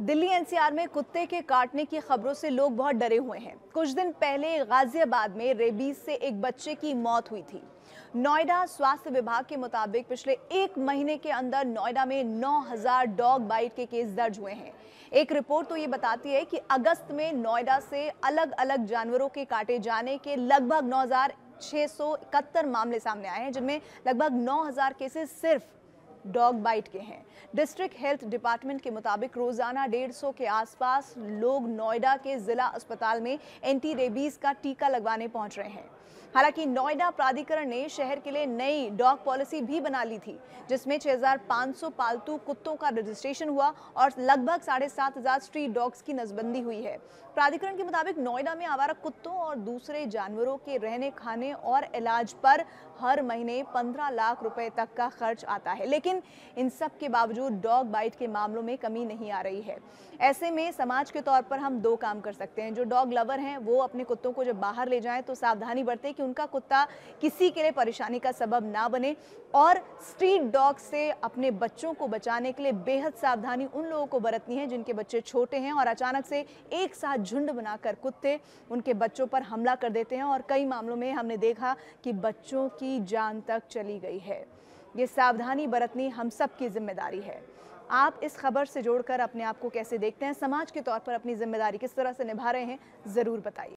Delhi NCR में कुत्ते के काटने की खबरों से लोग बहुत डरे हुए हैं। कुछ दिन पहले गाजियाबाद में रेबीज से एक बच्चे की मौत हुई थी। नोएडा स्वास्थ्य विभाग के मुताबिक पिछले एक महीने के अंदर नोएडा में 9000 डॉग बाइट के केस दर्ज हुए हैं। एक रिपोर्ट तो ये बताती है कि अगस्त में नोएडा से अलग अलग जानवरों के काटे जाने के लगभग नौ हज़ार छह सौ इकहत्तर मामले सामने आए हैं, जिनमें लगभग 9000 केसेस सिर्फ़ डॉग बाइट के हैं। डिस्ट्रिक्ट हेल्थ डिपार्टमेंट के मुताबिक रोज़ाना डेढ़ सौ के आसपास लोग नोएडा के जिला अस्पताल में एंटी रेबीज का टीका लगवाने पहुँच रहे हैं। हालाँकि नोएडा प्राधिकरण ने शहर के लिए नई डॉग पॉलिसी भी बना ली थी जिसमें 6,500 पालतू कुत्तों का रजिस्ट्रेशन हुआ और लगभग साढ़े सात हज़ार स्ट्रीट डॉग्स की नजबंदी हुई है। प्राधिकरण के मुताबिक नोएडा में आवारा कुत्तों और दूसरे जानवरों के रहने खाने और इलाज पर हर महीने 15 लाख रुपए तक का खर्च आता है लेकिन इन सब के बावजूद डॉग बाइट के मामलों में कमी नहीं आ रही है। ऐसे में समाज के तौर पर हम दो काम कर सकते हैं। जो डॉग लवर हैं, वो अपने कुत्तों को जब बाहर ले जाएँ तो सावधानी बरतें कि उनका कुत्ता किसी के लिए परेशानी का सबब ना बने और स्ट्रीट डॉग से अपने बच्चों को बचाने के लिए बेहद सावधानी उन लोगों को बरतनी है, जिनके बच्चे छोटे हैं और अचानक से एक साथ झुंड बनाकर कुत्ते उनके बच्चों पर हमला कर देते हैं और कई मामलों में हमने देखा कि बच्चों की जान तक चली गई है। ये सावधानी बरतनी हम सब की ज़िम्मेदारी है। आप इस खबर से जोड़कर अपने आप को कैसे देखते हैं? समाज के तौर पर अपनी ज़िम्मेदारी किस तरह से निभा रहे हैं? ज़रूर बताइए।